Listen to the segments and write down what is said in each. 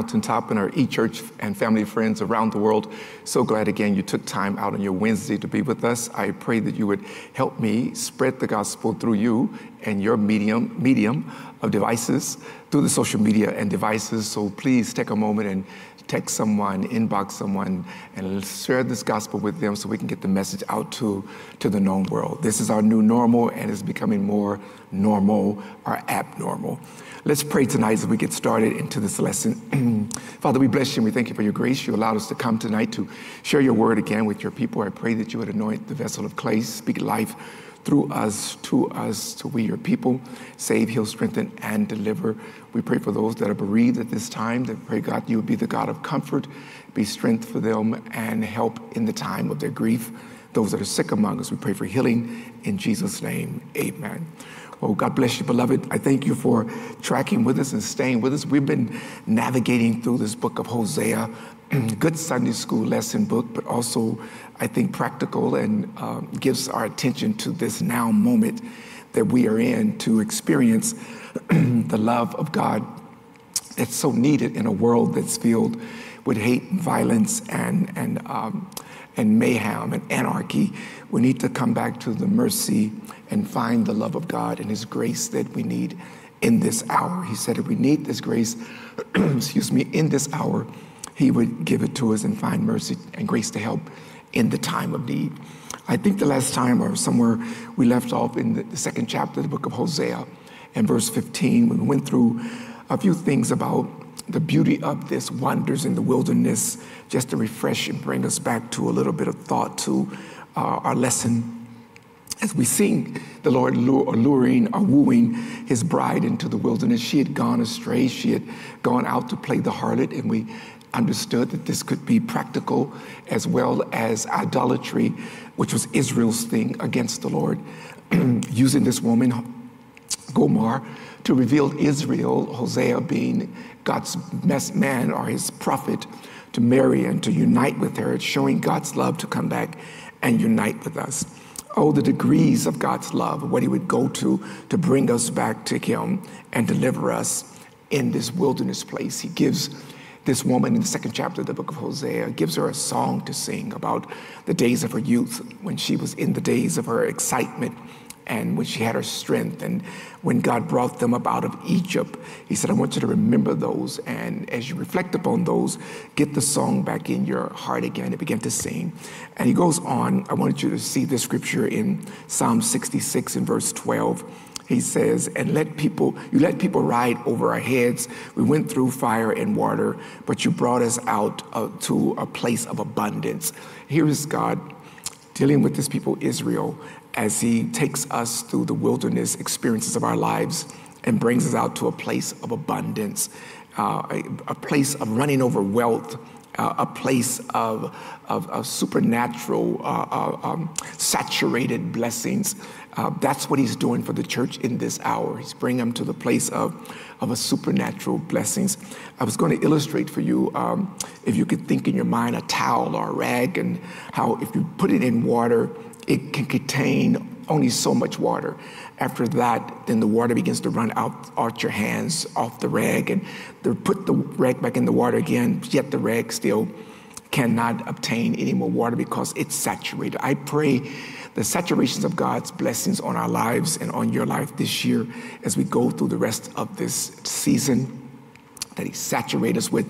Mountaintop, and our e-church and family friends around the world. So glad again you took time out on your Wednesday to be with us. I pray that you would help me spread the gospel through you and your medium medium of devices, through the social media and devices. So please take a moment and text someone, inbox someone, and share this gospel with them so we can get the message out to, to the known world. This is our new normal and it's becoming more normal or abnormal. Let's pray tonight as we get started into this lesson. Father, we bless you and we thank you for your grace. You allowed us to come tonight to share your word again with your people. I pray that you would anoint the vessel of clay, speak life through us, to us, to we, your people, save, heal, strengthen, and deliver. We pray for those that are bereaved at this time, that pray, God, you would be the God of comfort, be strength for them, and help in the time of their grief. Those that are sick among us, we pray for healing in Jesus' name. Amen. Oh, God bless you, beloved. I thank you for tracking with us and staying with us. We've been navigating through this book of Hosea, good Sunday school lesson book, but also, I think, practical and uh, gives our attention to this now moment that we are in to experience the love of God that's so needed in a world that's filled with hate and violence and, and, um, and mayhem and anarchy. We need to come back to the mercy and find the love of God and His grace that we need in this hour. He said, if we need this grace, excuse me, in this hour, He would give it to us and find mercy and grace to help in the time of need. I think the last time or somewhere we left off in the, second chapter of the book of Hosea and verse 15, we went through a few things about the beauty of this wonders in the wilderness, just to refresh and bring us back to a little bit of thought to uh, our lesson as we sing the Lord alluring uh, or wooing his bride into the wilderness, she had gone astray. She had gone out to play the harlot, and we understood that this could be practical as well as idolatry, which was Israel's thing against the Lord. Using this woman, Gomer, to reveal Israel, Hosea being God's best man or his prophet, to marry and to unite with her, showing God's love to come back and unite with us oh, the degrees of God's love, what He would go to to bring us back to Him and deliver us in this wilderness place. He gives this woman in the second chapter of the book of Hosea, gives her a song to sing about the days of her youth when she was in the days of her excitement and when she had her strength and when God brought them up out of Egypt, he said, I want you to remember those. And as you reflect upon those, get the song back in your heart again and begin to sing. And he goes on, I wanted you to see this scripture in Psalm 66 and verse 12 he says, and let people, you let people ride over our heads. We went through fire and water, but you brought us out uh, to a place of abundance. Here is God dealing with his people, Israel, as he takes us through the wilderness experiences of our lives and brings us out to a place of abundance, uh, a, a, place of running over wealth, uh, a place of, of, of supernatural, uh, uh um, saturated blessings. Uh, that's what he's doing for the church in this hour. He's bringing them to the place of, of a supernatural blessings. I was going to illustrate for you, um, if you could think in your mind, a towel or a rag, and how if you put it in water, it can contain only so much water. After that, then the water begins to run out, out your hands off the rag, and they put the rag back in the water again, yet the rag still cannot obtain any more water because it's saturated. I pray the saturations of God's blessings on our lives and on your life this year as we go through the rest of this season, that He saturate us with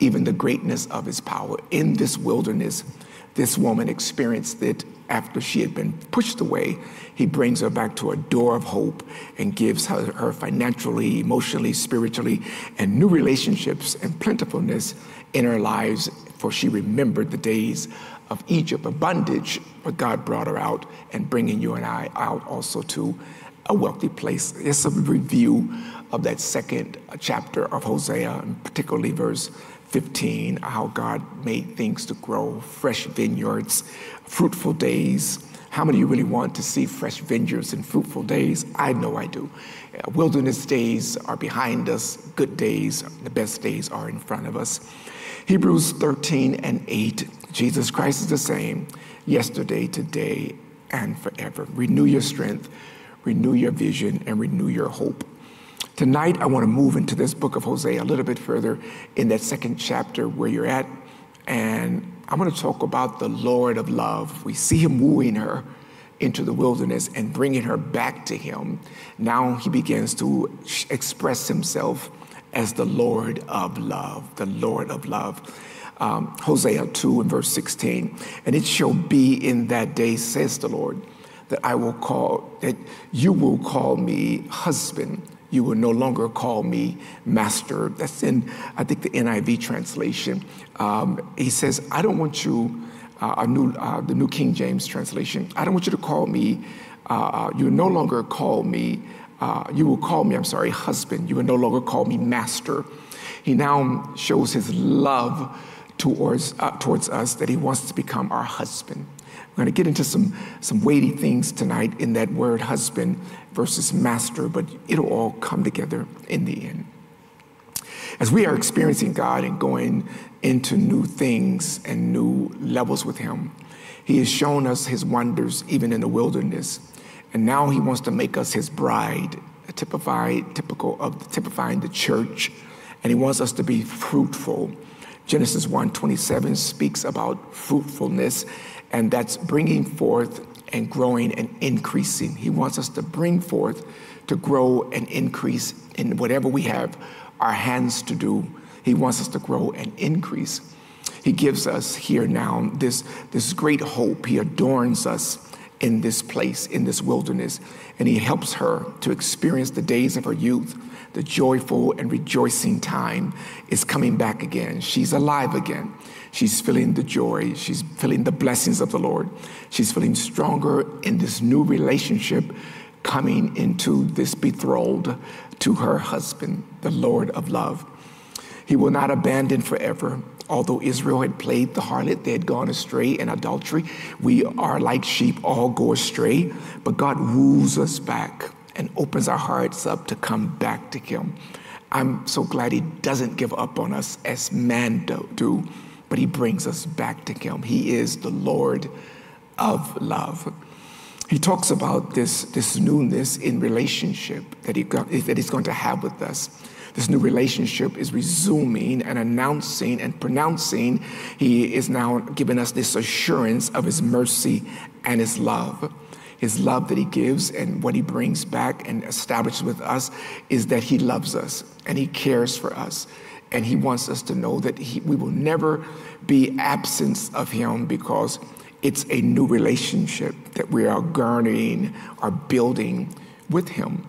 even the greatness of His power in this wilderness. This woman experienced it after she had been pushed away, he brings her back to a door of hope and gives her, her financially, emotionally, spiritually, and new relationships and plentifulness in her lives, for she remembered the days of Egypt, of bondage, but God brought her out and bringing you and I out also to a wealthy place. It's a review of that second chapter of Hosea, and particularly verse 15, how God made things to grow, fresh vineyards, fruitful days. How many of you really want to see fresh vineyards and fruitful days? I know I do. Uh, wilderness days are behind us, good days, the best days are in front of us. Hebrews 13 and 8 Jesus Christ is the same yesterday, today, and forever. Renew your strength, renew your vision, and renew your hope. Tonight, I want to move into this book of Hosea a little bit further in that second chapter where you're at. And I'm going to talk about the Lord of love. We see him wooing her into the wilderness and bringing her back to him. Now he begins to express himself as the Lord of love, the Lord of love. Um, Hosea 2 and verse 16. And it shall be in that day, says the Lord, that I will call, that you will call me husband. You will no longer call me master. That's in, I think, the NIV translation. Um, he says, I don't want you, uh, new, uh, the New King James translation, I don't want you to call me, uh, uh you will no longer call me, uh, you will call me, I'm sorry, husband. You will no longer call me master. He now shows his love towards, uh, towards us that he wants to become our husband. We're going to get into some, some weighty things tonight in that word husband versus master, but it'll all come together in the end. As we are experiencing God and going into new things and new levels with Him, He has shown us His wonders even in the wilderness. And now He wants to make us His bride, typified, typical of typifying the church. And He wants us to be fruitful. Genesis 1:27 speaks about fruitfulness and that's bringing forth and growing and increasing. He wants us to bring forth, to grow and increase in whatever we have our hands to do. He wants us to grow and increase. He gives us here now this, this great hope. He adorns us in this place, in this wilderness, and He helps her to experience the days of her youth. The joyful and rejoicing time is coming back again. She's alive again. She's feeling the joy. She's feeling the blessings of the Lord. She's feeling stronger in this new relationship coming into this betrothed to her husband, the Lord of love. He will not abandon forever. Although Israel had played the harlot, they had gone astray in adultery. We are like sheep, all go astray. But God woos us back and opens our hearts up to come back to Him. I'm so glad He doesn't give up on us as man do but he brings us back to him. He is the Lord of love. He talks about this, this newness in relationship that, he got, that he's going to have with us. This new relationship is resuming and announcing and pronouncing. He is now giving us this assurance of his mercy and his love. His love that he gives and what he brings back and establishes with us is that he loves us and he cares for us and he wants us to know that he, we will never be absence of him because it's a new relationship that we are garnering are building with him.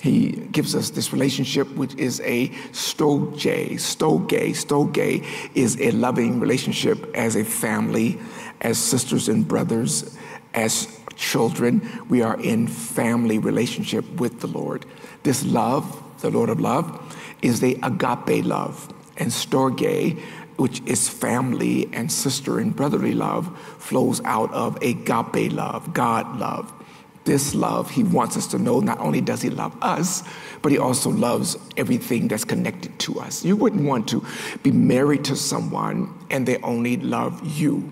He gives us this relationship, which is a stoge, stoge, stoge is a loving relationship as a family, as sisters and brothers, as children. We are in family relationship with the Lord. This love, the Lord of love, is the agape love. And storge, which is family and sister and brotherly love, flows out of agape love, God love. This love, he wants us to know not only does he love us, but he also loves everything that's connected to us. You wouldn't want to be married to someone and they only love you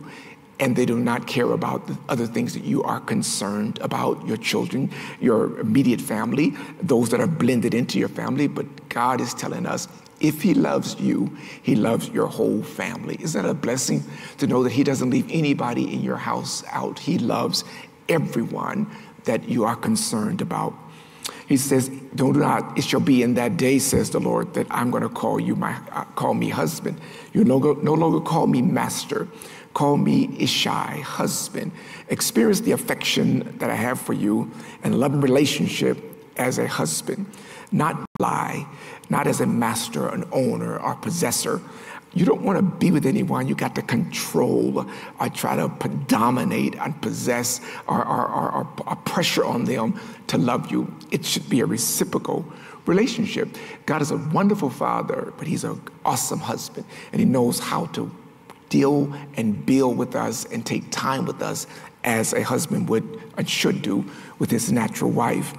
and they do not care about the other things that you are concerned about your children, your immediate family, those that are blended into your family. But God is telling us if He loves you, He loves your whole family. Isn't that a blessing to know that He doesn't leave anybody in your house out? He loves everyone that you are concerned about. He says, "Do not. It shall be in that day," says the Lord, "that I'm going to call you my uh, call me husband. You no, no longer call me master, Call me Ishai, husband. Experience the affection that I have for you and loving relationship as a husband, not lie, not as a master, an owner, or possessor. You don't want to be with anyone. You got to control or try to dominate and possess or, or, or, or pressure on them to love you. It should be a reciprocal relationship. God is a wonderful father, but He's an awesome husband, and He knows how to deal and build with us and take time with us as a husband would and should do with his natural wife.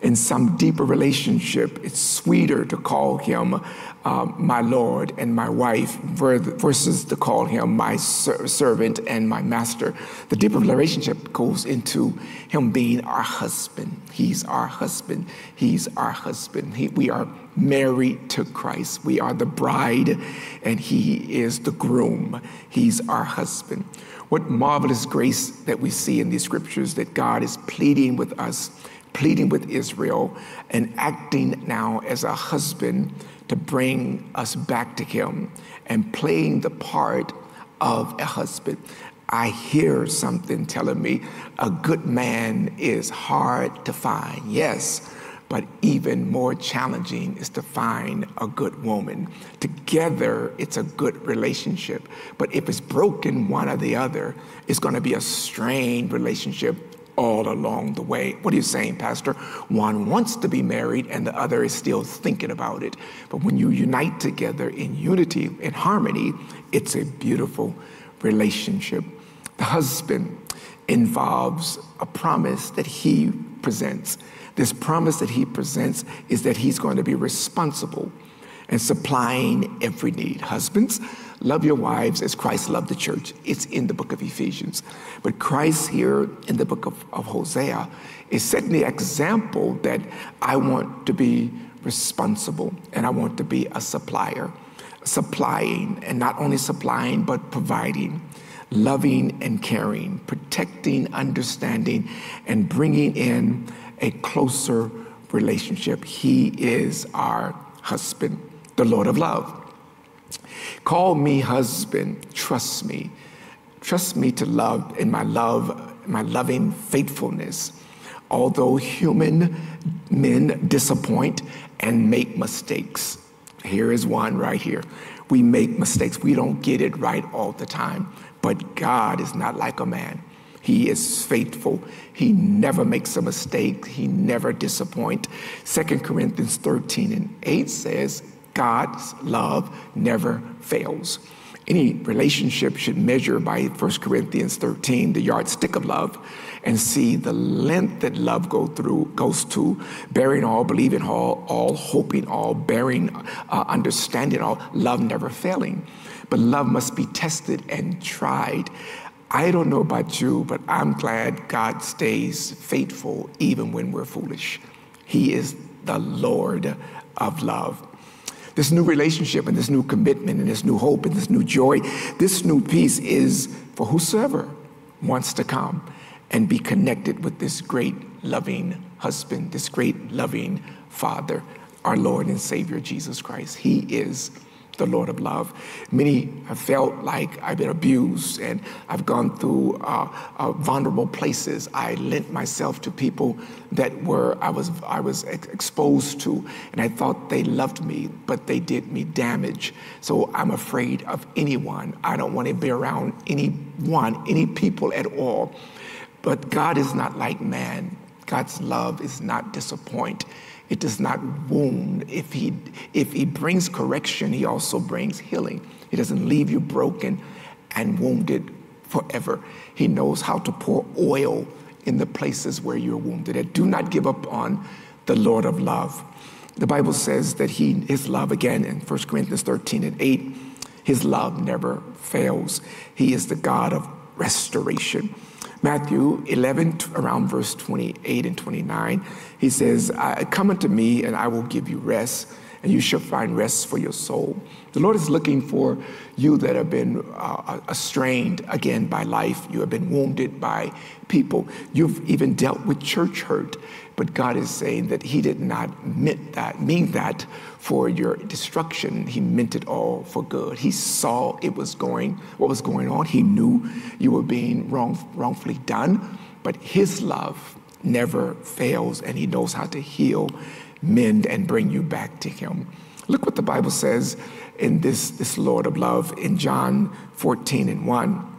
In some deeper relationship, it's sweeter to call him um, my Lord and my wife versus to call him my ser- servant and my master. The deeper relationship goes into him being our husband. He's our husband. He's our husband. He, we are married to Christ. We are the bride and he is the groom. He's our husband. What marvelous grace that we see in these scriptures that God is pleading with us pleading with Israel and acting now as a husband to bring us back to Him and playing the part of a husband. I hear something telling me a good man is hard to find. Yes, but even more challenging is to find a good woman. Together, it's a good relationship. But if it's broken one or the other, it's going to be a strained relationship all along the way. What are you saying, Pastor? One wants to be married and the other is still thinking about it. But when you unite together in unity, in harmony, it's a beautiful relationship. The husband involves a promise that he presents. This promise that he presents is that he's going to be responsible and supplying every need. Husbands, Love your wives as Christ loved the church. It's in the book of Ephesians. But Christ here in the book of, of Hosea is setting the example that I want to be responsible and I want to be a supplier. Supplying, and not only supplying, but providing, loving and caring, protecting, understanding, and bringing in a closer relationship. He is our husband, the Lord of love. Call me husband, trust me. Trust me to love in my love, my loving faithfulness. Although human men disappoint and make mistakes. Here is one right here. We make mistakes. We don't get it right all the time. But God is not like a man. He is faithful. He never makes a mistake. He never disappoints. 2 Corinthians 13 and 8 says, God's love never fails. Any relationship should measure by 1 Corinthians 13, the yardstick of love, and see the length that love go through, goes to, bearing all, believing all, all hoping all, bearing, uh, understanding all, love never failing. But love must be tested and tried. I don't know about you, but I'm glad God stays faithful even when we're foolish. He is the Lord of love this new relationship and this new commitment and this new hope and this new joy, this new peace is for whosoever wants to come and be connected with this great loving husband, this great loving father, our Lord and Savior Jesus Christ. He is the Lord of love. Many have felt like I've been abused and I've gone through uh, uh, vulnerable places. I lent myself to people that were I was I was ex- exposed to, and I thought they loved me, but they did me damage. So I'm afraid of anyone. I don't want to be around anyone, any people at all. But God is not like man. God's love is not disappoint. It does not wound. If he, if he brings correction, he also brings healing. He doesn't leave you broken and wounded forever. He knows how to pour oil in the places where you're wounded. And do not give up on the Lord of love. The Bible says that he, his love, again in 1 Corinthians 13 and 8, his love never fails. He is the God of restoration. Matthew 11, around verse 28 and 29, he says, Come unto me, and I will give you rest, and you shall find rest for your soul. The Lord is looking for you that have been uh, estranged again by life. You have been wounded by people. You've even dealt with church hurt. But God is saying that He did not mean that, mean that for your destruction. He meant it all for good. He saw it was going, what was going on. He knew you were being wrong, wrongfully done. But His love never fails, and He knows how to heal, mend, and bring you back to Him. Look what the Bible says in this, this Lord of love in John 14 and 1.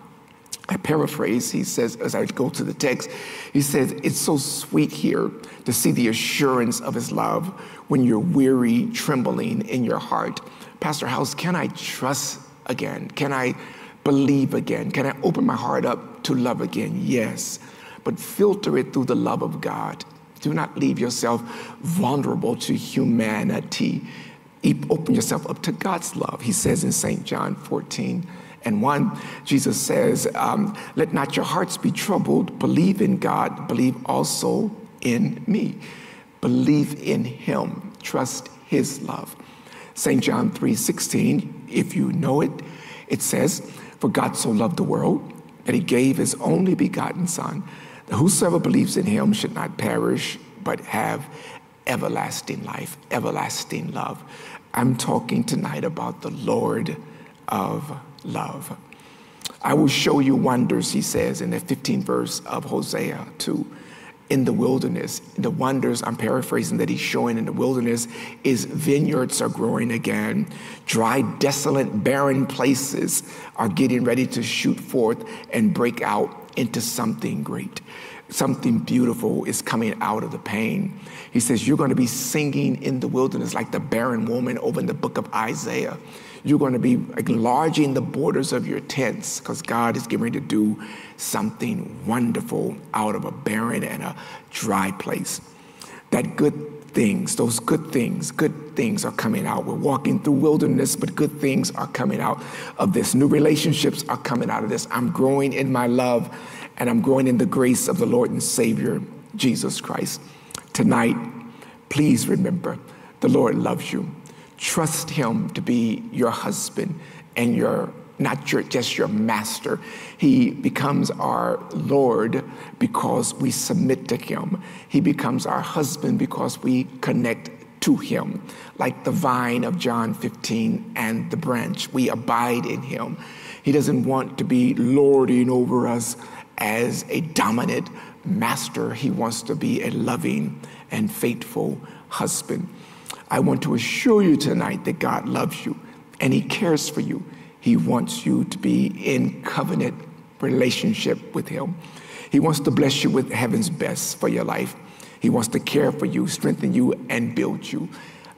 I paraphrase, he says, as I go to the text, he says, It's so sweet here to see the assurance of his love when you're weary, trembling in your heart. Pastor House, can I trust again? Can I believe again? Can I open my heart up to love again? Yes. But filter it through the love of God. Do not leave yourself vulnerable to humanity. Open yourself up to God's love. He says in St. John 14 and 1, Jesus says, um, Let not your hearts be troubled. Believe in God, believe also in me. Believe in Him, trust His love. St. John 3 16, if you know it, it says, For God so loved the world that He gave His only begotten Son, whosoever believes in Him should not perish, but have everlasting life, everlasting love. I'm talking tonight about the Lord of love. I will show you wonders, he says in the 15th verse of Hosea 2. In the wilderness, the wonders I'm paraphrasing that he's showing in the wilderness is vineyards are growing again. Dry, desolate, barren places are getting ready to shoot forth and break out into something great. Something beautiful is coming out of the pain. He says, You're going to be singing in the wilderness like the barren woman over in the book of Isaiah. You're going to be enlarging the borders of your tents because God is getting ready to do something wonderful out of a barren and a dry place. That good things, those good things, good things are coming out. We're walking through wilderness, but good things are coming out of this. New relationships are coming out of this. I'm growing in my love and I'm growing in the grace of the Lord and Savior, Jesus Christ. Tonight, please remember the Lord loves you. Trust Him to be your husband and your not your, just your master. He becomes our Lord because we submit to Him. He becomes our husband because we connect to Him. Like the vine of John 15 and the branch, we abide in Him. He doesn't want to be lording over us as a dominant master. He wants to be a loving and faithful husband. I want to assure you tonight that God loves you and He cares for you. He wants you to be in covenant relationship with Him. He wants to bless you with heaven's best for your life. He wants to care for you, strengthen you, and build you.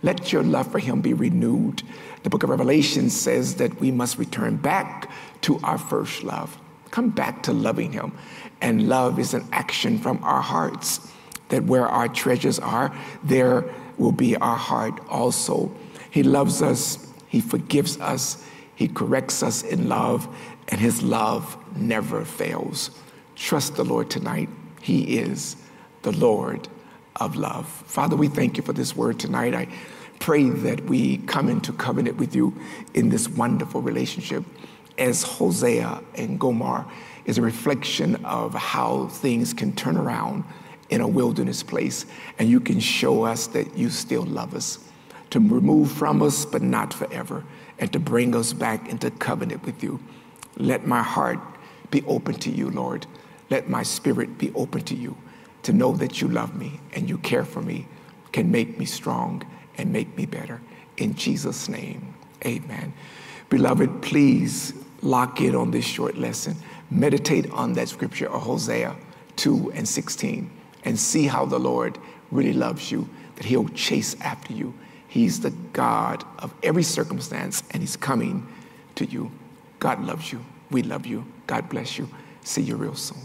Let your love for Him be renewed. The book of Revelation says that we must return back to our first love. Come back to loving Him. And love is an action from our hearts, that where our treasures are, there will be our heart also. He loves us, He forgives us, He corrects us in love, and His love never fails. Trust the Lord tonight. He is the Lord of love. Father, we thank you for this word tonight. I pray that we come into covenant with you in this wonderful relationship as Hosea and Gomer is a reflection of how things can turn around in a wilderness place. And you can show us that you still love us, to remove from us, but not forever, and to bring us back into covenant with you. Let my heart be open to you, Lord. Let my spirit be open to you to know that you love me and you care for me, can make me strong and make me better. In Jesus' name, amen. Beloved, please lock in on this short lesson. Meditate on that scripture of Hosea 2 and 16 and see how the Lord really loves you, that He'll chase after you. He's the God of every circumstance and He's coming to you. God loves you. We love you. God bless you. See you real soon.